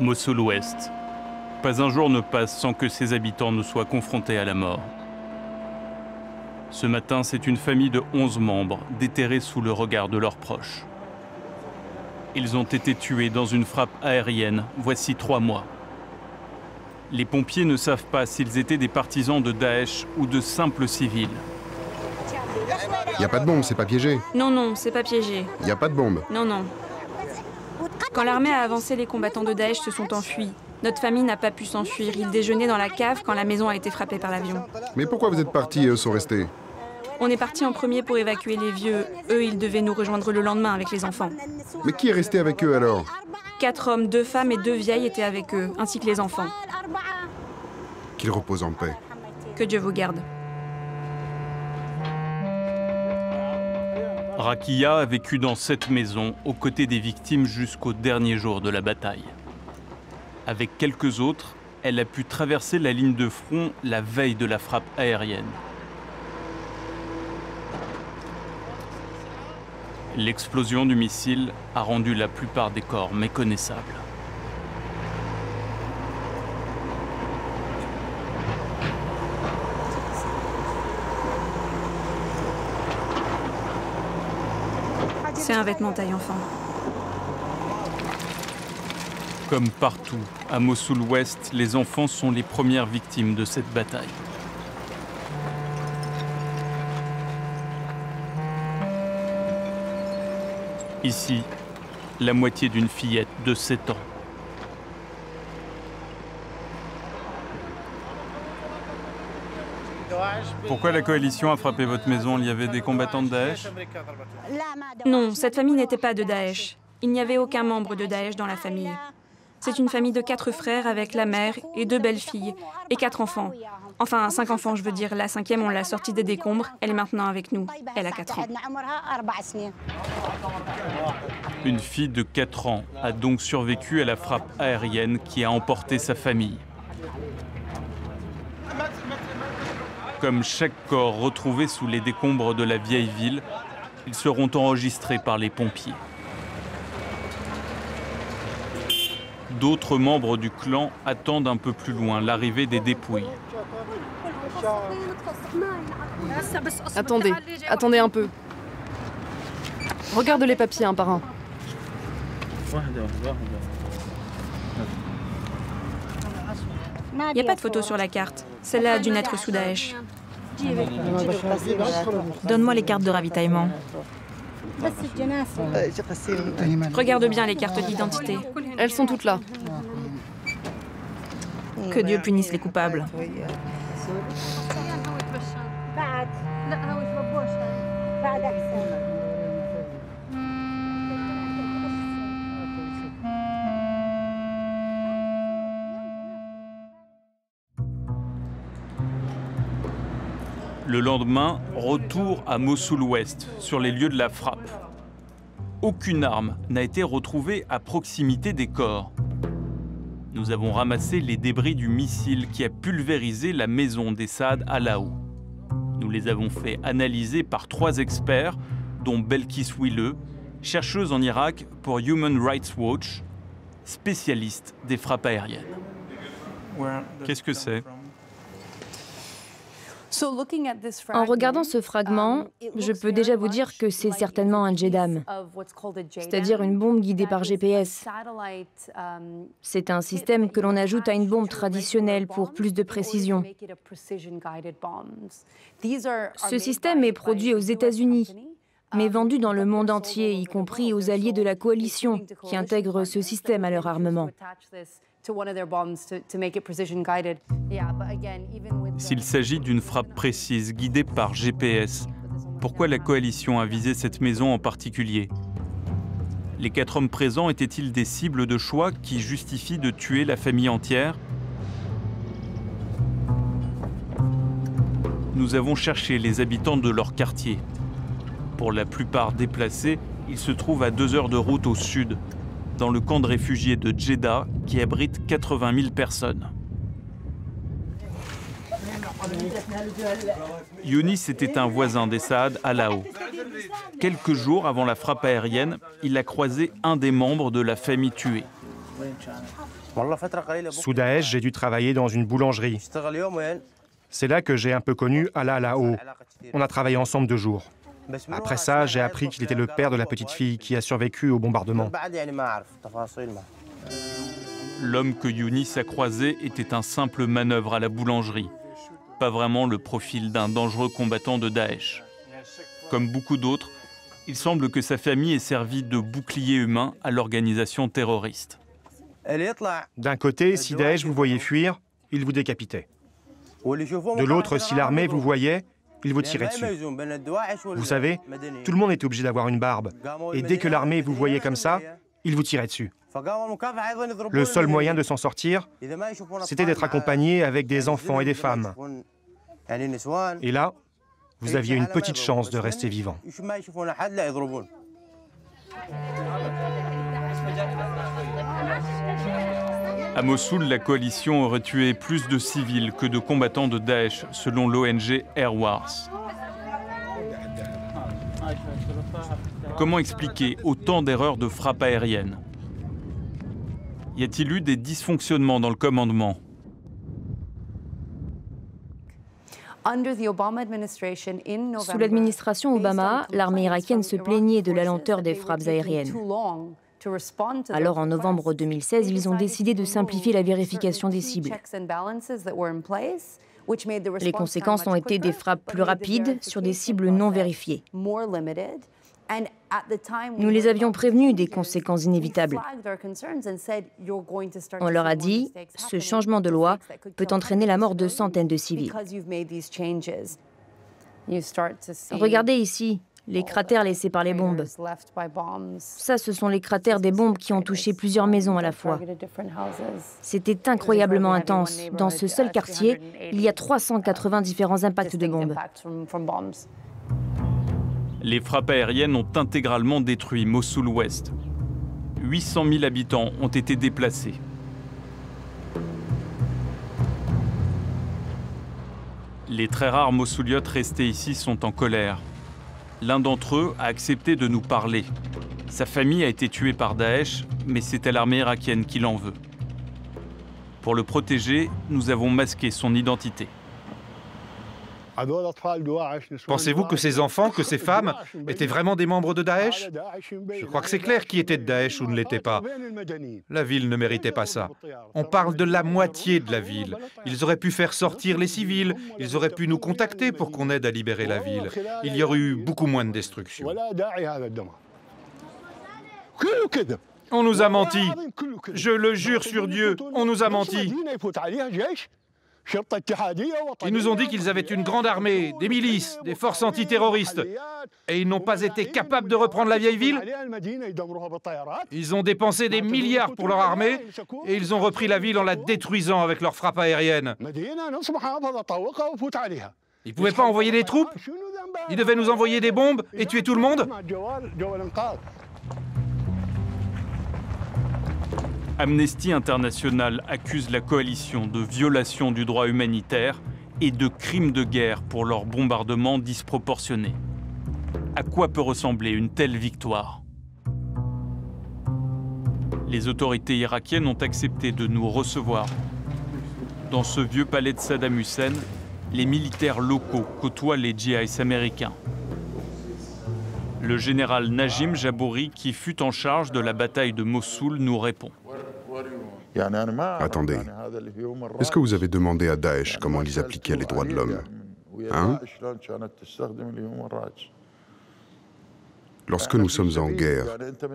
Mossoul Ouest. Pas un jour ne passe sans que ses habitants ne soient confrontés à la mort. Ce matin, c'est une famille de 11 membres déterrés sous le regard de leurs proches. Ils ont été tués dans une frappe aérienne voici trois mois. Les pompiers ne savent pas s'ils étaient des partisans de Daesh ou de simples civils. Il a pas de bombe, c'est pas piégé. Non, non, c'est pas piégé. Il a pas de bombe. Non, non. Quand l'armée a avancé, les combattants de Daesh se sont enfuis. Notre famille n'a pas pu s'enfuir. Ils déjeunaient dans la cave quand la maison a été frappée par l'avion. Mais pourquoi vous êtes partis et eux sont restés On est parti en premier pour évacuer les vieux. Eux, ils devaient nous rejoindre le lendemain avec les enfants. Mais qui est resté avec eux alors Quatre hommes, deux femmes et deux vieilles étaient avec eux, ainsi que les enfants. Qu'ils reposent en paix. Que Dieu vous garde. Rakia a vécu dans cette maison aux côtés des victimes jusqu'au dernier jour de la bataille. Avec quelques autres, elle a pu traverser la ligne de front la veille de la frappe aérienne. L'explosion du missile a rendu la plupart des corps méconnaissables. C'est un vêtement taille enfant. Comme partout, à Mossoul Ouest, les enfants sont les premières victimes de cette bataille. Ici, la moitié d'une fillette de 7 ans. Pourquoi la coalition a frappé votre maison? Il y avait des combattants de Daesh? Non, cette famille n'était pas de Daesh. Il n'y avait aucun membre de Daesh dans la famille. C'est une famille de quatre frères avec la mère et deux belles-filles et quatre enfants. Enfin, cinq enfants, je veux dire. La cinquième, on l'a sortie des décombres. Elle est maintenant avec nous. Elle a quatre ans. Une fille de 4 ans a donc survécu à la frappe aérienne qui a emporté sa famille. Comme chaque corps retrouvé sous les décombres de la vieille ville, ils seront enregistrés par les pompiers. D'autres membres du clan attendent un peu plus loin l'arrivée des dépouilles. Attendez, attendez un peu. Regarde les papiers un par un. Il n'y a pas de photo sur la carte. Celle-là a dû naître sous Daesh. Donne-moi les cartes de ravitaillement. Regarde bien les cartes d'identité. Elles sont toutes là. Que Dieu punisse les coupables. Le lendemain, retour à Mossoul Ouest, sur les lieux de la frappe. Aucune arme n'a été retrouvée à proximité des corps. Nous avons ramassé les débris du missile qui a pulvérisé la maison des Saad à Lao. Nous les avons fait analyser par trois experts, dont Belkis Wille, chercheuse en Irak pour Human Rights Watch, spécialiste des frappes aériennes. Qu'est-ce que c'est? En regardant ce fragment, je peux déjà vous dire que c'est certainement un JEDAM, c'est-à-dire une bombe guidée par GPS. C'est un système que l'on ajoute à une bombe traditionnelle pour plus de précision. Ce système est produit aux États-Unis, mais vendu dans le monde entier, y compris aux alliés de la coalition qui intègrent ce système à leur armement. S'il s'agit d'une frappe précise guidée par GPS, pourquoi la coalition a visé cette maison en particulier? Les quatre hommes présents étaient-ils des cibles de choix qui justifient de tuer la famille entière? Nous avons cherché les habitants de leur quartier. Pour la plupart déplacés, ils se trouvent à deux heures de route au sud, dans le camp de réfugiés de Jeddah qui abrite 80 000 personnes. Younis était un voisin des Saad à Lao. Quelques jours avant la frappe aérienne, il a croisé un des membres de la famille tuée. Sous Daesh, j'ai dû travailler dans une boulangerie. C'est là que j'ai un peu connu Allah Lao. On a travaillé ensemble deux jours. Après ça, j'ai appris qu'il était le père de la petite fille qui a survécu au bombardement. L'homme que Younis a croisé était un simple manœuvre à la boulangerie, pas vraiment le profil d'un dangereux combattant de Daesh. Comme beaucoup d'autres, il semble que sa famille ait servi de bouclier humain à l'organisation terroriste. D'un côté, si Daesh vous voyait fuir, il vous décapitait. De l'autre, si l'armée vous voyait, il vous tirait dessus. Vous savez, tout le monde était obligé d'avoir une barbe. Et dès que l'armée vous voyait comme ça, il vous tirait dessus. Le seul moyen de s'en sortir, c'était d'être accompagné avec des enfants et des femmes. Et là, vous aviez une petite chance de rester vivant. À Mossoul, la coalition aurait tué plus de civils que de combattants de Daesh, selon l'ONG Air Wars. Comment expliquer autant d'erreurs de frappe aérienne? Y a-t-il eu des dysfonctionnements dans le commandement? Sous l'administration Obama, l'armée irakienne se plaignait de la lenteur des frappes aériennes. Alors en novembre 2016, ils ont décidé de simplifier la vérification des cibles. Les conséquences ont été des frappes plus rapides sur des cibles non vérifiées. Nous les avions prévenus des conséquences inévitables. On leur a dit, ce changement de loi peut entraîner la mort de centaines de civils. Regardez ici, les cratères laissés par les bombes. Ça, ce sont les cratères des bombes qui ont touché plusieurs maisons à la fois. C'était incroyablement intense. Dans ce seul quartier, il y a 380 différents impacts de bombes. Les frappes aériennes ont intégralement détruit Mossoul Ouest. 800 000 habitants ont été déplacés. Les très rares Mossouliotes restés ici sont en colère. L'un d'entre eux a accepté de nous parler. Sa famille a été tuée par Daesh, mais c'était l'armée irakienne qui l'en veut. Pour le protéger, nous avons masqué son identité. Pensez-vous que ces enfants, que ces femmes étaient vraiment des membres de Daesh? Je crois que c'est clair qui était de Daesh ou ne l'était pas. La ville ne méritait pas ça. On parle de la moitié de la ville. Ils auraient pu faire sortir les civils, ils auraient pu nous contacter pour qu'on aide à libérer la ville. Il y aurait eu beaucoup moins de destruction. On nous a menti. Je le jure sur Dieu, on nous a menti. Ils nous ont dit qu'ils avaient une grande armée, des milices, des forces antiterroristes. Et ils n'ont pas été capables de reprendre la vieille ville Ils ont dépensé des milliards pour leur armée et ils ont repris la ville en la détruisant avec leurs frappes aériennes. Ils ne pouvaient pas envoyer des troupes Ils devaient nous envoyer des bombes et tuer tout le monde Amnesty International accuse la coalition de violation du droit humanitaire et de crimes de guerre pour leur bombardement disproportionné. À quoi peut ressembler une telle victoire? Les autorités irakiennes ont accepté de nous recevoir. Dans ce vieux palais de Saddam Hussein, les militaires locaux côtoient les djihadistes américains. Le général Najim Jabouri, qui fut en charge de la bataille de Mossoul, nous répond. Attendez. Est-ce que vous avez demandé à Daesh comment ils appliquaient les droits de l'homme Hein Lorsque nous sommes en guerre,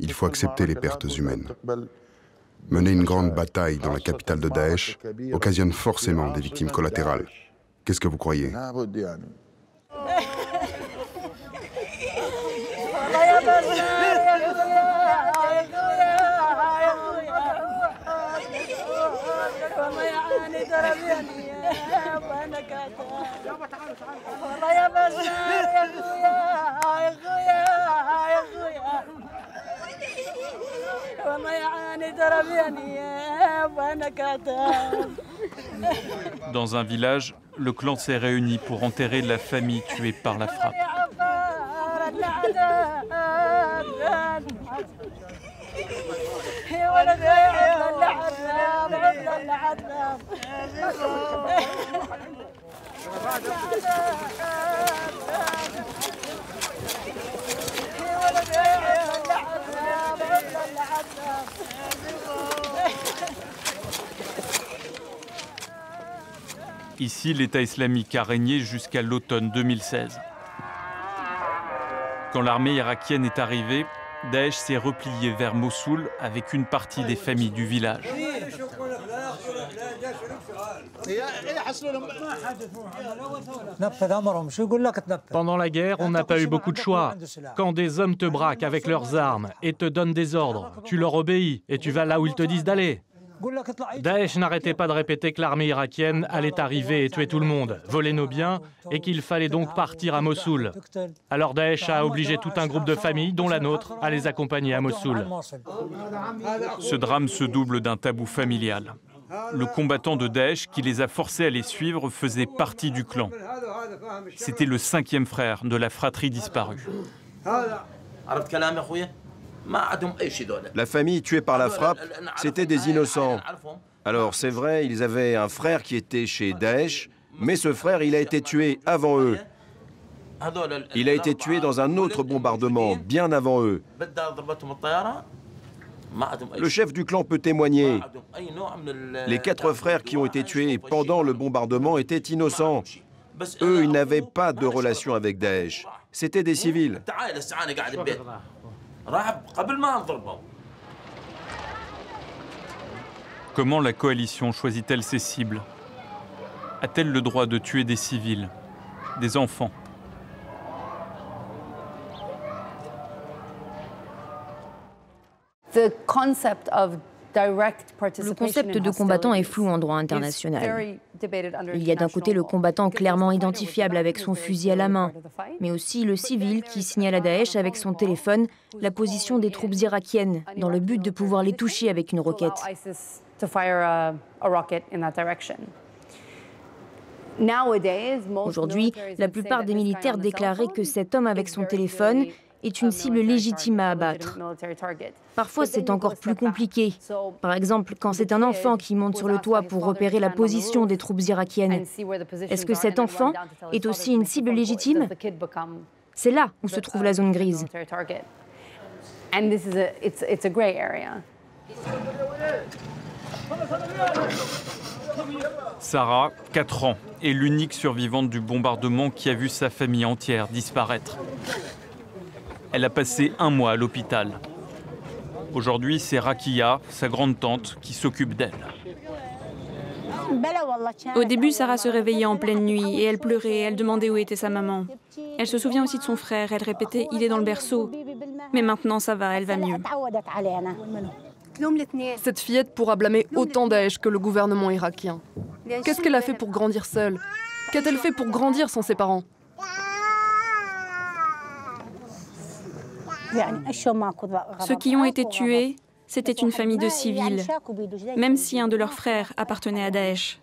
il faut accepter les pertes humaines. Mener une grande bataille dans la capitale de Daesh occasionne forcément des victimes collatérales. Qu'est-ce que vous croyez Dans un village, le clan s'est réuni pour enterrer la famille tuée par la frappe. Ici, l'État islamique a régné jusqu'à l'automne 2016. Quand l'armée irakienne est arrivée, Daesh s'est replié vers Mossoul avec une partie des familles du village. Pendant la guerre, on n'a pas eu beaucoup de choix. Quand des hommes te braquent avec leurs armes et te donnent des ordres, tu leur obéis et tu vas là où ils te disent d'aller. Daesh n'arrêtait pas de répéter que l'armée irakienne allait arriver et tuer tout le monde, voler nos biens, et qu'il fallait donc partir à Mossoul. Alors Daesh a obligé tout un groupe de familles, dont la nôtre, à les accompagner à Mossoul. Ce drame se double d'un tabou familial. Le combattant de Daesh qui les a forcés à les suivre faisait partie du clan. C'était le cinquième frère de la fratrie disparue. La famille tuée par la frappe, c'était des innocents. Alors c'est vrai, ils avaient un frère qui était chez Daesh, mais ce frère, il a été tué avant eux. Il a été tué dans un autre bombardement, bien avant eux. Le chef du clan peut témoigner. Les quatre frères qui ont été tués pendant le bombardement étaient innocents. Eux, ils n'avaient pas de relation avec Daesh. C'était des civils. Comment la coalition choisit-elle ses cibles? A-t-elle le droit de tuer des civils, des enfants? Le concept de combattant est flou en droit international. Il y a d'un côté le combattant clairement identifiable avec son fusil à la main, mais aussi le civil qui signale à Daesh avec son téléphone la position des troupes irakiennes dans le but de pouvoir les toucher avec une roquette. Aujourd'hui, la plupart des militaires déclaraient que cet homme avec son téléphone est une cible légitime à abattre. Parfois, c'est encore plus compliqué. Par exemple, quand c'est un enfant qui monte sur le toit pour repérer la position des troupes irakiennes, est-ce que cet enfant est aussi une cible légitime C'est là où se trouve la zone grise. Sarah, 4 ans, est l'unique survivante du bombardement qui a vu sa famille entière disparaître. Elle a passé un mois à l'hôpital. Aujourd'hui, c'est Rakia, sa grande tante, qui s'occupe d'elle. Au début, Sarah se réveillait en pleine nuit et elle pleurait, elle demandait où était sa maman. Elle se souvient aussi de son frère, elle répétait ⁇ Il est dans le berceau ⁇ Mais maintenant, ça va, elle va mieux. Cette fillette pourra blâmer autant Daesh que le gouvernement irakien. Qu'est-ce qu'elle a fait pour grandir seule? Qu'a-t-elle fait pour grandir sans ses parents? Ceux qui ont été tués, c'était une famille de civils, même si un de leurs frères appartenait à Daesh.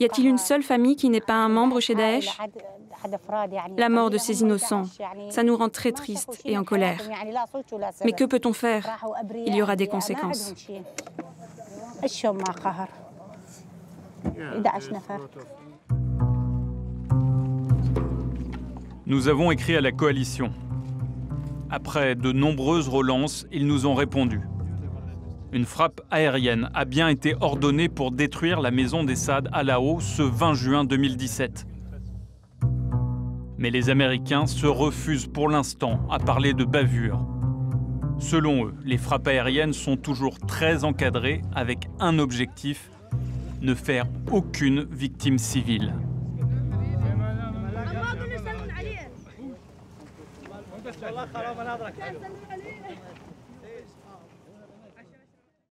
Y a-t-il une seule famille qui n'est pas un membre chez Daesh? La mort de ces innocents, ça nous rend très tristes et en colère. Mais que peut-on faire? Il y aura des conséquences. Nous avons écrit à la coalition après de nombreuses relances, ils nous ont répondu. Une frappe aérienne a bien été ordonnée pour détruire la maison des Saad Alao ce 20 juin 2017. Mais les Américains se refusent pour l'instant à parler de bavure. Selon eux, les frappes aériennes sont toujours très encadrées avec un objectif, ne faire aucune victime civile. الله خراب ناظرك. حلو